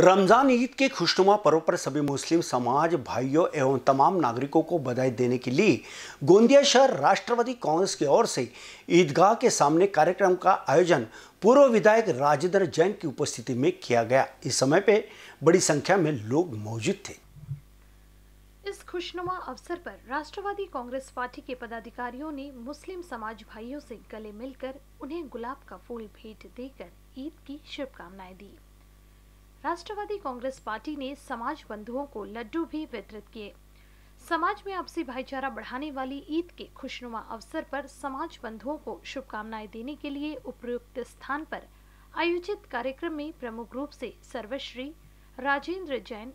रमज़ान ईद के खुशनुमा पर्व पर सभी मुस्लिम समाज, भाइयों एवं तमाम नागरिकों को बधाई देने के लिए गोंदिया शहर राष्ट्रवादी कांग्रेस की ओर से ईदगाह के सामने कार्यक्रम का आयोजन पूर्व विधायक राजेंद्र जैन की उपस्थिति में किया गया। इस समय पे बड़ी संख्या में लोग मौजूद थे। इस खुशनुमा अवसर पर राष्ट्रवादी कांग्रेस पार्टी के पदाधिकारियों ने मुस्लिम समाज भाइयों से गले मिलकर उन्हें गुलाब का फूल भेंट देकर ईद की शुभकामनाएँ दी। राष्ट्रवादी कांग्रेस पार्टी ने समाज बंधुओं को लड्डू भी वितरित किए। समाज में आपसी भाईचारा बढ़ाने वाली ईद के खुशनुमा अवसर पर समाज बंधुओं को शुभकामनाएँ देने के लिए उपयुक्त स्थान पर आयोजित कार्यक्रम में प्रमुख रूप से सर्वश्री राजेंद्र जैन,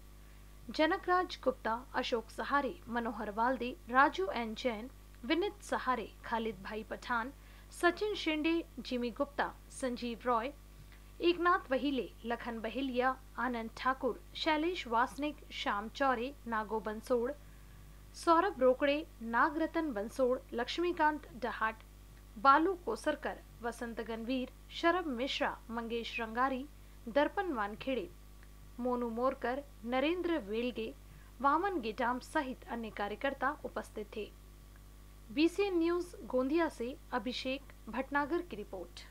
जनकराज गुप्ता, अशोक सहारे, मनोहर वाल्दे, राजू एन जैन, विनित सहारे, खालिद भाई पठान, सचिन शिंडे जिमी गुप्ता, संजीव रॉय एकनाथ वहीले लखन बहेलिया, आनंद ठाकुर, शैलेश वासनिक, श्याम चौरे, नागो बंसोड़ सौरभ रोकड़े, नागरतन बंसोड़ लक्ष्मीकांत डहाट, बालू कोसरकर, वसंत गनवीर शरभ मिश्रा, मंगेश रंगारी, दर्पण वानखेड़े, मोनू मोरकर, नरेंद्र वेलगे, वामन गेटाम सहित अन्य कार्यकर्ता उपस्थित थे। बीसीएन न्यूज़ गोंदिया से अभिषेक भटनागर की रिपोर्ट।